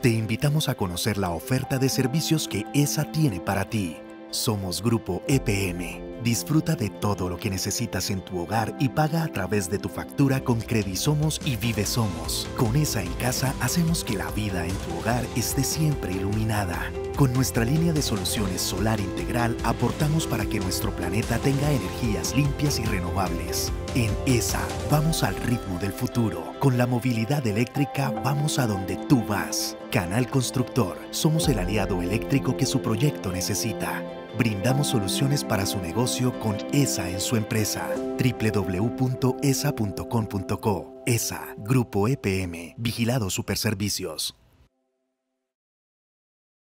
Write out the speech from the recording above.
te invitamos a conocer la oferta de servicios que ESA tiene para ti. Somos Grupo EPM. Disfruta de todo lo que necesitas en tu hogar y paga a través de tu factura con Credisomos y Vive Somos. Con ESA en casa hacemos que la vida en tu hogar esté siempre iluminada. Con nuestra línea de soluciones solar integral aportamos para que nuestro planeta tenga energías limpias y renovables. En ESA vamos al ritmo del futuro. Con la movilidad eléctrica vamos a donde tú vas. Canal Constructor, somos el aliado eléctrico que su proyecto necesita. Brindamos soluciones para su negocio con ESA en su empresa. www.esa.com.co ESA, Grupo EPM, Vigilado Superservicios.